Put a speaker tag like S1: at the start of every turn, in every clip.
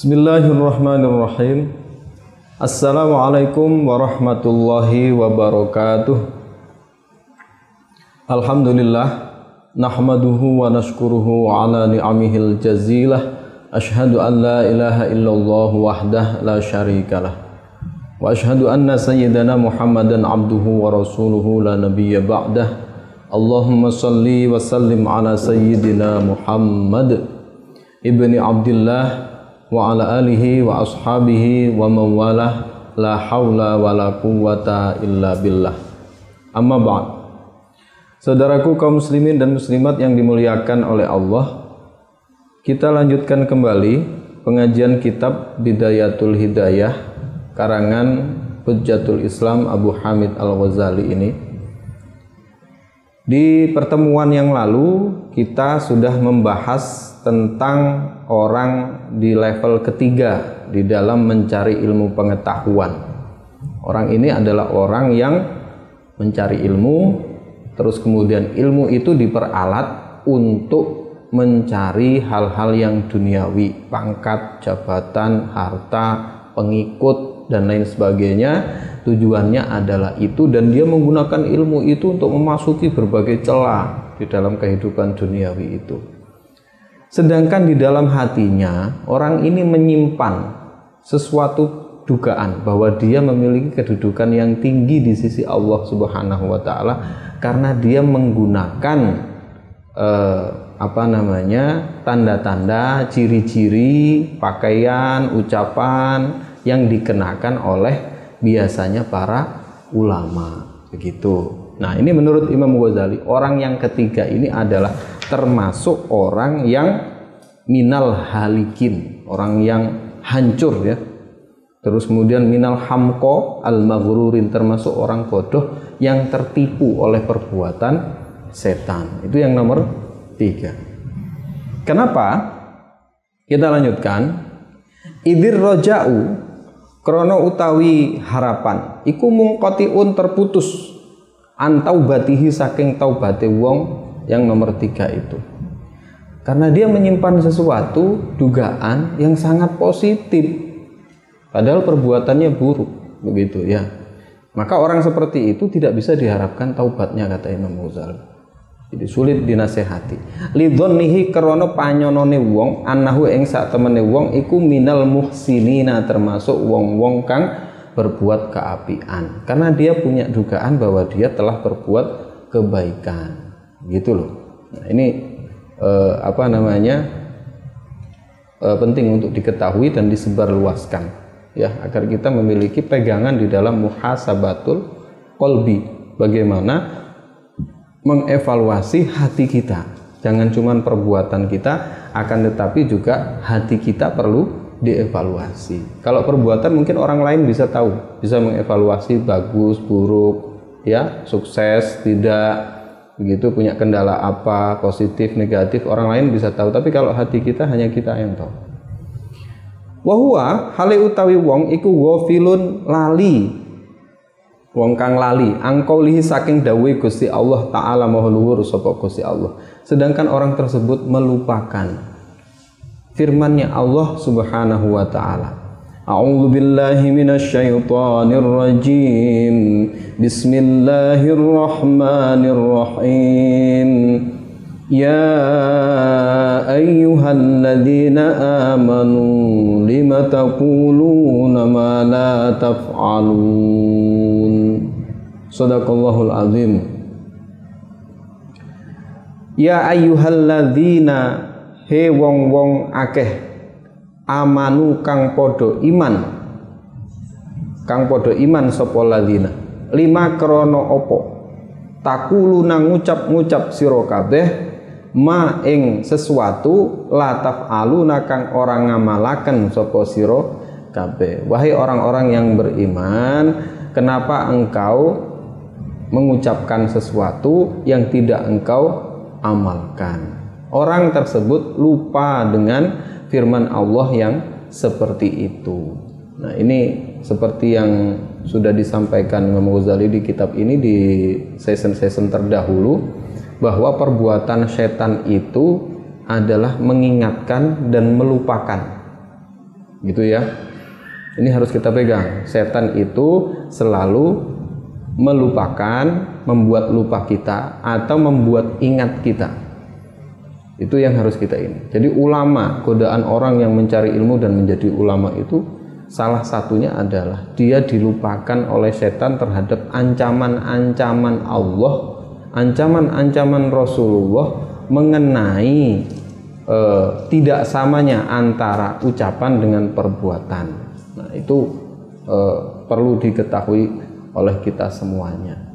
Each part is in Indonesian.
S1: Bismillahirrahmanirrahim. Assalamualaikum warahmatullahi wabarakatuh. Alhamdulillah nahmaduhu wa nashkuruhu ala ni'amihil jazilah. Ashhadu an la ilaha illallah wahdah la syarikalah. Wa ashhadu anna sayyidana Muhammadan abduhu wa rasuluhu la nabiyya ba'dah. Allahumma salli wa sallim ala sayyidina Muhammad ibni Abdullah wa ala alihi wa ashabihi wa mawalah la haula wa la quwata illa billah. Amma ba'd. Saudaraku kaum muslimin dan muslimat yang dimuliakan oleh Allah kita lanjutkan kembali pengajian kitab Bidayatul Hidayah karangan Hujjatul Islam Abu Hamid Al-Ghazali ini di pertemuan yang lalu kita sudah membahas tentang orang di level ketiga di dalam mencari ilmu pengetahuan. Orang ini adalah orang yang mencari ilmu, terus kemudian ilmu itu diperalat untuk mencari hal-hal yang duniawi, pangkat, jabatan, harta, pengikut, dan lain sebagainya. Tujuannya adalah itu dan dia menggunakan ilmu itu untuk memasuki berbagai celah di dalam kehidupan duniawi itu. Sedangkan di dalam hatinya orang ini menyimpan sesuatu dugaan bahwa dia memiliki kedudukan yang tinggi di sisi Allah Subhanahu wa taala karena dia menggunakan eh, apa namanya tanda-tanda ciri-ciri pakaian ucapan yang dikenakan oleh biasanya para ulama begitu. Nah, ini menurut Imam Ghazali, orang yang ketiga ini adalah termasuk orang yang minal halikin, orang yang hancur ya. Terus kemudian minal hamko al maghrurin termasuk orang bodoh yang tertipu oleh perbuatan setan. Itu yang nomor tiga. Kenapa? Kita lanjutkan. Idir roja'u krono utawi harapan iku mungkotiun terputus antau batihi saking taubate wong yang nomor tiga itu. Karena dia menyimpan sesuatu dugaan yang sangat positif. Padahal perbuatannya buruk begitu ya. Maka orang seperti itu tidak bisa diharapkan taubatnya kata Imam Ghazali jadi sulit dinasehati. Nihi krono panyonone wong anahu ing sak temene wong iku minal muhsinina termasuk wong-wong kang berbuat keapian. Karena dia punya dugaan bahwa dia telah berbuat kebaikan. Gitu loh. Nah, ini eh, apa namanya eh, penting untuk diketahui dan disebarluaskan ya agar kita memiliki pegangan di dalam muhasabatul kolbi bagaimana mengevaluasi hati kita. Jangan cuma perbuatan kita akan tetapi juga hati kita perlu dievaluasi. Kalau perbuatan mungkin orang lain bisa tahu, bisa mengevaluasi bagus, buruk, ya, sukses, tidak, begitu punya kendala apa positif negatif orang lain bisa tahu. Tapi kalau hati kita hanya kita yang tahu. Wahwa hale utawi wong iku wafilun lali wong kang lali angkau lihi saking dawuh Gusti Allah taala maha luhur sapa Gusti Allah. Sedangkan orang tersebut melupakan firmannya Allah subhanahu wa taala. A'udzu billahi minasyaitonir rajim Bismillahirrahmanirrahim. يا أيها الذين آمنوا لم تقولون ما لا تفعلون صدق الله العظيم يا أيها الذين هي wong wong akeh amanu kang podo iman kang podo iman sapa ladina lima krono opo takulu nang ngucap-ngucap sira kabeh ma ing sesuatu lataf aluna kang orang ngamalaken sapa sira kabeh. Wahai orang-orang yang beriman kenapa engkau mengucapkan sesuatu yang tidak engkau amalkan? Orang tersebut lupa dengan firman Allah yang seperti itu. Nah, ini seperti yang sudah disampaikan Imam Ghazali di kitab ini di season-season terdahulu bahwa perbuatan setan itu adalah mengingatkan dan melupakan. Gitu ya. Ini harus kita pegang. Setan itu selalu melupakan, membuat lupa kita atau membuat ingat kita. Itu yang harus kita ini. Jadi ulama, godaan orang yang mencari ilmu dan menjadi ulama itu salah satunya adalah dia dilupakan oleh setan terhadap ancaman-ancaman Allah, ancaman-ancaman Rasulullah mengenai eh, tidak samanya antara ucapan dengan perbuatan. Nah, itu eh, perlu diketahui oleh kita semuanya.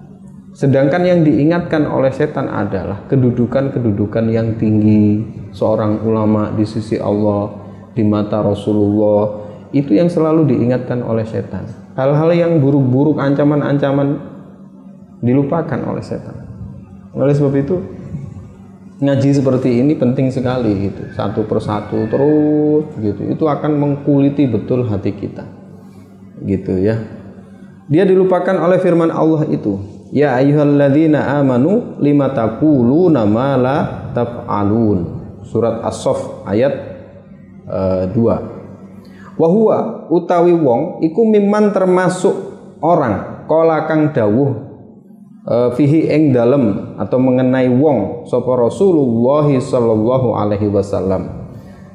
S1: Sedangkan yang diingatkan oleh setan adalah kedudukan-kedudukan yang tinggi seorang ulama di sisi Allah, di mata Rasulullah, itu yang selalu diingatkan oleh setan. Hal-hal yang buruk-buruk, ancaman-ancaman dilupakan oleh setan. Oleh sebab itu, ngaji seperti ini penting sekali gitu. Satu persatu terus gitu. Itu akan mengkuliti betul hati kita. Gitu ya. Dia dilupakan oleh firman Allah itu. Ya ayyuhalladzina amanu lima taquluna ma la taf'alun. Surat As-Saff ayat uh, 2. Wahua utawi wong iku miman termasuk orang kala kang dawuh uh, fihi ing dalem atau mengenai wong sapa Rasulullah sallallahu alaihi wasallam.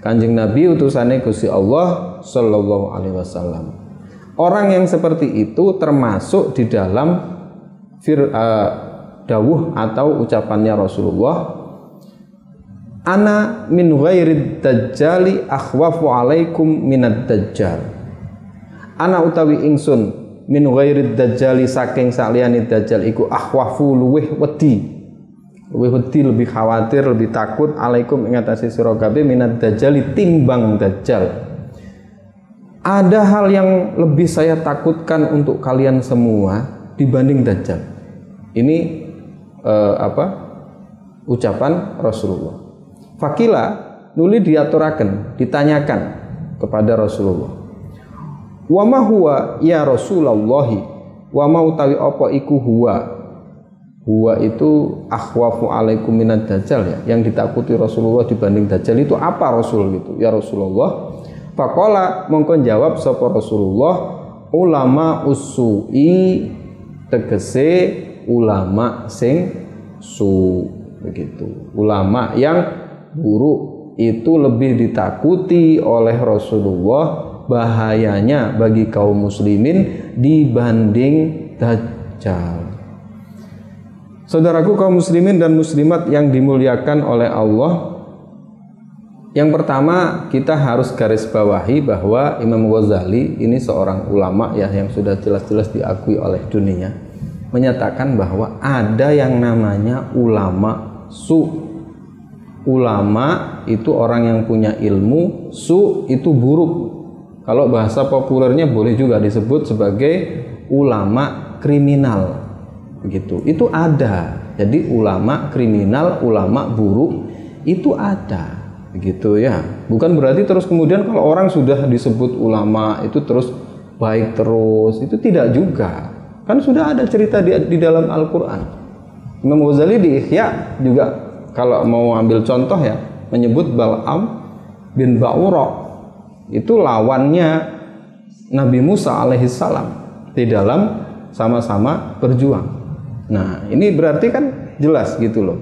S1: Kanjeng Nabi utusane Gusti Allah sallallahu alaihi wasallam. Orang yang seperti itu termasuk di dalam fir, uh, dawuh atau ucapannya Rasulullah Ana min ghairi dajjali akhwafu alaikum minad dajjal Ana utawi ingsun min ghairi dajjali saking saliyane dajjal iku akhwafu luweh wedi luweh wedi lebih khawatir lebih takut alaikum ing atase sira kabeh minad dajjali timbang dajjal ada hal yang lebih saya takutkan untuk kalian semua dibanding Dajjal. Ini eh, apa? Ucapan Rasulullah. Fakila nuli diaturakan, ditanyakan kepada Rasulullah. Wa ma huwa ya Rasulullah? Wa ma utawi apa iku huwa? Huwa itu akhwafu alaikum minad dajjal ya. Yang ditakuti Rasulullah dibanding dajjal itu apa Rasul gitu? Ya Rasulullah, Fakola mongkon jawab sapa Rasulullah ulama usui tegese ulama sing su begitu. Ulama yang buruk itu lebih ditakuti oleh Rasulullah bahayanya bagi kaum muslimin dibanding dajjal. Saudaraku kaum muslimin dan muslimat yang dimuliakan oleh Allah, yang pertama kita harus garis bawahi bahwa Imam Ghazali ini seorang ulama ya yang sudah jelas-jelas diakui oleh dunia menyatakan bahwa ada yang namanya ulama su. Ulama itu orang yang punya ilmu, su itu buruk. Kalau bahasa populernya boleh juga disebut sebagai ulama kriminal. Begitu. Itu ada. Jadi ulama kriminal, ulama buruk itu ada begitu ya bukan berarti terus kemudian kalau orang sudah disebut ulama itu terus baik terus itu tidak juga kan sudah ada cerita di, di dalam Al-Quran Imam Ghazali di Ihya juga kalau mau ambil contoh ya menyebut Bal'am bin Ba'ura itu lawannya Nabi Musa alaihissalam di dalam sama-sama berjuang. Nah ini berarti kan jelas gitu loh.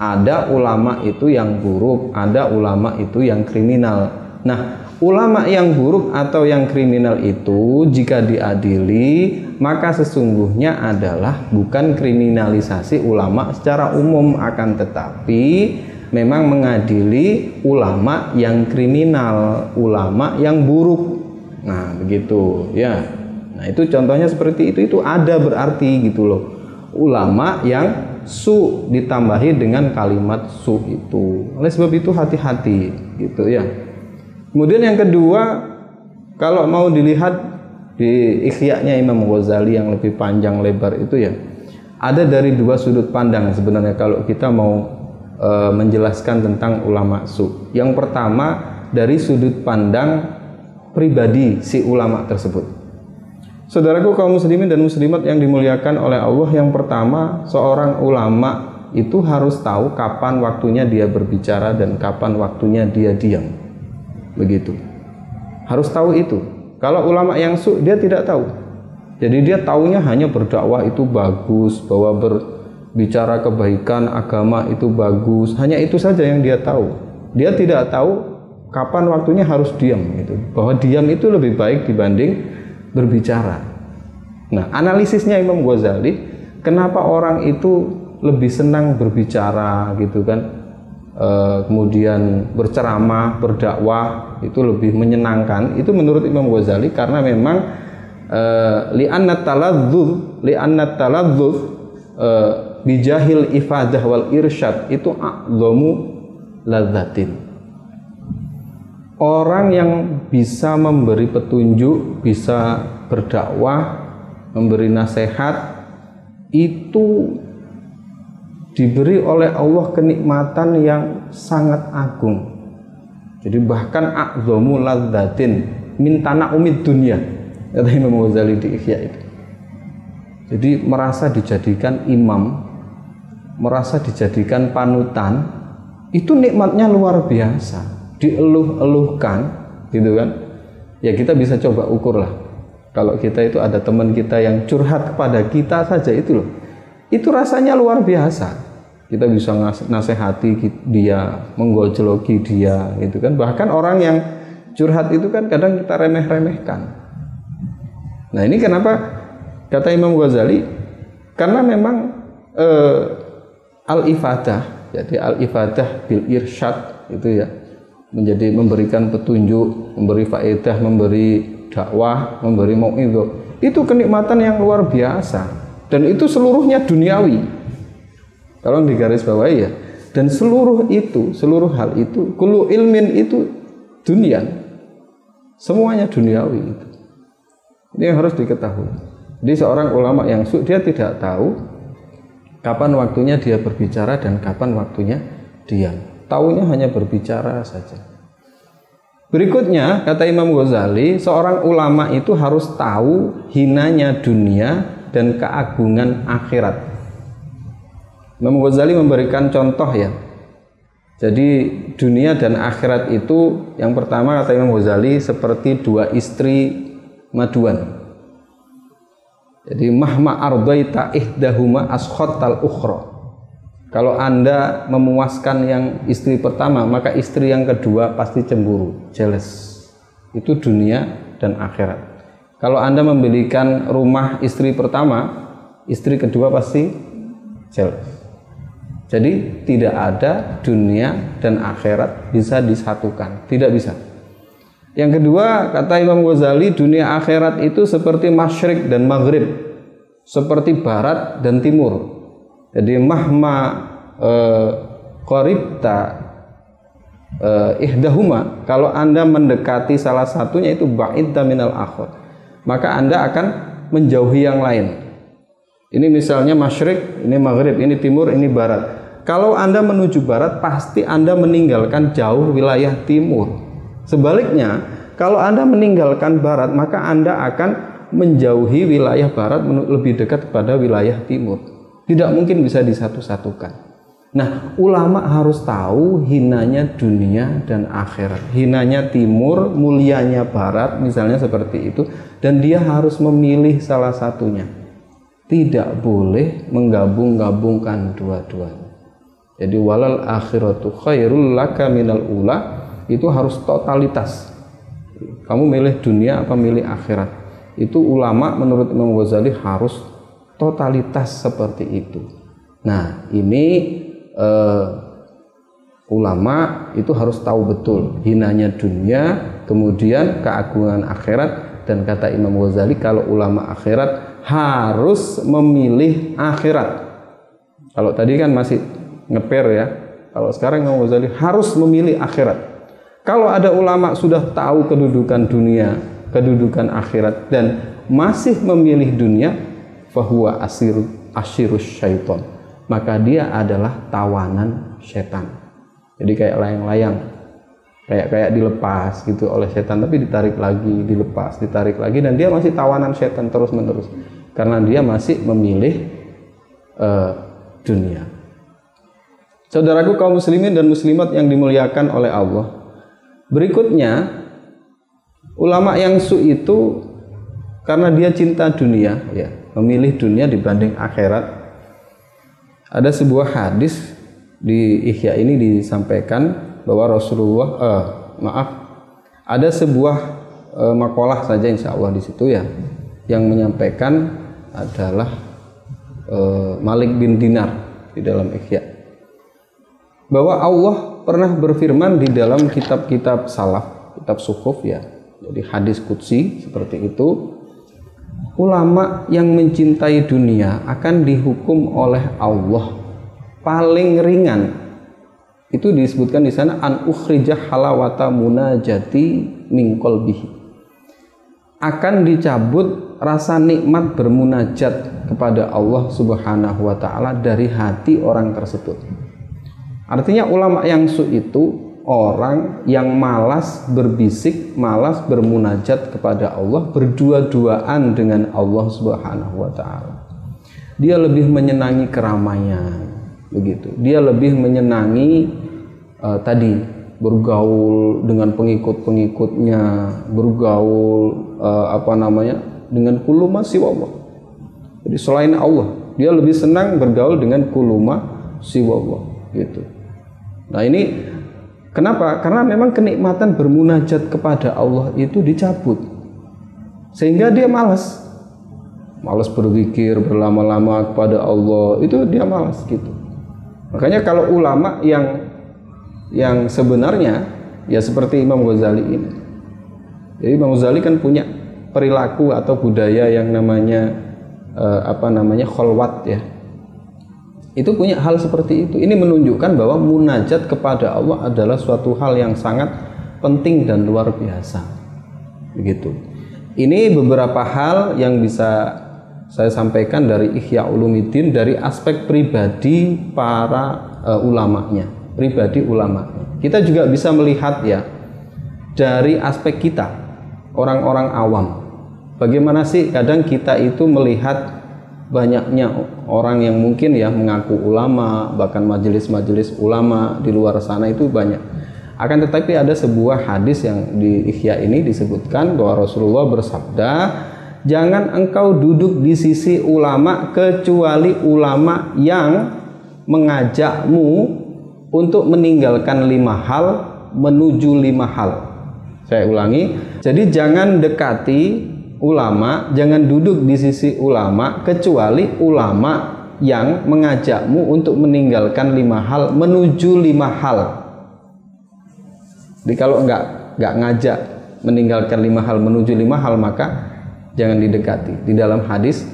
S1: Ada ulama itu yang buruk, ada ulama itu yang kriminal. Nah, ulama yang buruk atau yang kriminal itu jika diadili, maka sesungguhnya adalah bukan kriminalisasi ulama secara umum. Akan tetapi memang mengadili ulama yang kriminal, ulama yang buruk. Nah, begitu ya. Nah, itu contohnya seperti itu itu ada berarti gitu loh. Ulama yang su ditambahi dengan kalimat su itu. Oleh sebab itu hati-hati gitu ya. Kemudian yang kedua, kalau mau dilihat di ikhya Imam Ghazali yang lebih panjang lebar itu ya, ada dari dua sudut pandang sebenarnya kalau kita mau e, menjelaskan tentang ulama su. Yang pertama dari sudut pandang pribadi si ulama tersebut. Saudaraku kaum muslimin dan muslimat yang dimuliakan oleh Allah, yang pertama, seorang ulama itu harus tahu kapan waktunya dia berbicara dan kapan waktunya dia diam. Begitu. harus tahu itu. Kalau ulama yang su dia tidak tahu. Jadi dia taunya hanya berdakwah itu bagus, bahwa berbicara kebaikan agama itu bagus. Hanya itu saja yang dia tahu. Dia tidak tahu kapan waktunya harus diam gitu. Bahwa diam itu lebih baik dibanding berbicara. Nah, analisisnya Imam Ghazali, kenapa orang itu lebih senang berbicara gitu kan? E, kemudian berceramah, berdakwah itu lebih menyenangkan. Itu menurut Imam Ghazali karena memang Eh, li'anna taladzuz li'anna taladzuz uh, bijahil ifadah wal irsyad itu a'zamu ladzatin. Orang yang bisa memberi petunjuk bisa berdakwah memberi nasihat itu diberi oleh Allah kenikmatan yang sangat agung. Jadi bahkan a'zamu ladzatin mintana umid dunia kata Imam Ghazali di Ihya itu. Jadi merasa dijadikan imam merasa dijadikan panutan itu nikmatnya luar biasa. Dieluh-eluhkan gitu kan? Ya kita bisa coba ukur lah. Kalau kita itu ada teman kita yang curhat kepada kita saja itu loh. Itu rasanya luar biasa. Kita bisa nasihati dia menggojloki dia gitu kan? Bahkan orang yang curhat itu kan kadang kita remeh-remehkan. Nah ini kenapa? Kata Imam Ghazali karena memang eh, al ifadah jadi al ifadah bil irsyad itu ya menjadi memberikan petunjuk, memberi faedah, memberi dakwah, memberi mau'idhah. Itu kenikmatan yang luar biasa dan itu seluruhnya duniawi. Kalau digaris bawahi ya. Dan seluruh itu, seluruh hal itu, kulu ilmin itu dunia. Semuanya duniawi itu. Ini yang harus diketahui. Jadi seorang ulama yang su dia tidak tahu kapan waktunya dia berbicara dan kapan waktunya diam. Taunya hanya berbicara saja. Berikutnya kata Imam Ghazali, seorang ulama itu harus tahu hinanya dunia dan keagungan akhirat. Imam Ghazali memberikan contoh ya. Jadi dunia dan akhirat itu yang pertama kata Imam Ghazali seperti dua istri maduan. Jadi mahma ardaita ihdahuma tal ukhra. Kalau Anda memuaskan yang istri pertama, maka istri yang kedua pasti cemburu, jealous. Itu dunia dan akhirat. Kalau Anda membelikan rumah istri pertama, istri kedua pasti jealous. Jadi tidak ada dunia dan akhirat bisa disatukan, tidak bisa. Yang kedua, kata Imam Ghazali, dunia akhirat itu seperti masyrik dan maghrib, seperti barat dan timur. Jadi mahma eh, qaribta eh, ihdahuma, kalau Anda mendekati salah satunya itu ba'idda minal akhir. Maka Anda akan menjauhi yang lain. Ini misalnya masyrik, ini maghrib, ini timur, ini barat. Kalau Anda menuju barat, pasti Anda meninggalkan jauh wilayah timur. Sebaliknya, kalau Anda meninggalkan barat, maka Anda akan menjauhi wilayah barat lebih dekat kepada wilayah timur. Tidak mungkin bisa disatu-satukan. Nah, ulama harus tahu hinanya dunia dan akhirat. Hinanya timur, mulianya barat, misalnya seperti itu. Dan dia harus memilih salah satunya. Tidak boleh menggabung-gabungkan dua-duanya. Jadi walal akhiratu khairul laka minal ula itu harus totalitas. Kamu milih dunia apa milih akhirat? Itu ulama menurut Imam Ghazali harus totalitas seperti itu. Nah ini uh, ulama itu harus tahu betul hinanya dunia kemudian keagungan akhirat dan kata Imam Ghazali kalau ulama akhirat harus memilih akhirat. Kalau tadi kan masih ngeper ya. Kalau sekarang Imam Ghazali harus memilih akhirat kalau ada ulama sudah tahu kedudukan dunia, kedudukan akhirat dan masih memilih dunia, bahwa asir asirus syaiton, maka dia adalah tawanan setan. Jadi kayak layang-layang, kayak kayak dilepas gitu oleh setan, tapi ditarik lagi, dilepas, ditarik lagi, dan dia masih tawanan setan terus menerus karena dia masih memilih uh, dunia. Saudaraku kaum muslimin dan muslimat yang dimuliakan oleh Allah, Berikutnya, Ulama yang su itu karena dia cinta dunia, ya, memilih dunia dibanding akhirat. Ada sebuah hadis di Ihya ini disampaikan bahwa Rasulullah, eh, maaf, ada sebuah eh, makalah saja insya Allah di situ ya, yang menyampaikan adalah eh, Malik bin Dinar di dalam Ihya bahwa Allah pernah berfirman di dalam kitab-kitab salaf, kitab suhuf ya, jadi hadis kutsi seperti itu. Ulama yang mencintai dunia akan dihukum oleh Allah paling ringan. Itu disebutkan di sana an ukhrijah halawata munajati min qalbihi. Akan dicabut rasa nikmat bermunajat kepada Allah Subhanahu wa taala dari hati orang tersebut. Artinya ulama yang su itu orang yang malas berbisik, malas bermunajat kepada Allah, berdua-duaan dengan Allah Subhanahu wa taala. Dia lebih menyenangi keramaian, begitu. Dia lebih menyenangi uh, tadi bergaul dengan pengikut-pengikutnya, bergaul uh, apa namanya? dengan kuluma siwallah. Jadi selain Allah, dia lebih senang bergaul dengan kuluma siwallah gitu. Nah, ini Kenapa? Karena memang kenikmatan bermunajat kepada Allah itu dicabut. Sehingga dia malas. Malas berzikir berlama-lama kepada Allah, itu dia malas gitu. Makanya kalau ulama yang yang sebenarnya ya seperti Imam Ghazali ini. Jadi Imam Ghazali kan punya perilaku atau budaya yang namanya eh, apa namanya kholwat ya itu punya hal seperti itu. Ini menunjukkan bahwa munajat kepada Allah adalah suatu hal yang sangat penting dan luar biasa. Begitu. Ini beberapa hal yang bisa saya sampaikan dari Ihya Ulumuddin dari aspek pribadi para uh, ulamanya, pribadi ulama. Kita juga bisa melihat ya dari aspek kita orang-orang awam. Bagaimana sih kadang kita itu melihat banyaknya orang yang mungkin ya mengaku ulama bahkan majelis-majelis ulama di luar sana itu banyak. Akan tetapi ada sebuah hadis yang di Ihya ini disebutkan bahwa Rasulullah bersabda jangan engkau duduk di sisi ulama kecuali ulama yang mengajakmu untuk meninggalkan lima hal menuju lima hal. Saya ulangi. Jadi jangan dekati ulama, jangan duduk di sisi ulama kecuali ulama yang mengajakmu untuk meninggalkan lima hal menuju lima hal. Jadi kalau enggak enggak ngajak meninggalkan lima hal menuju lima hal maka jangan didekati di dalam hadis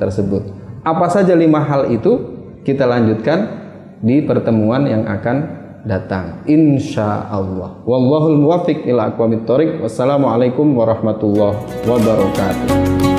S1: tersebut. Apa saja lima hal itu kita lanjutkan di pertemuan yang akan datang. Insya Allah wallahul muwafiq ila aqwamit thoriq wassalamualaikum warahmatullahi wabarakatuh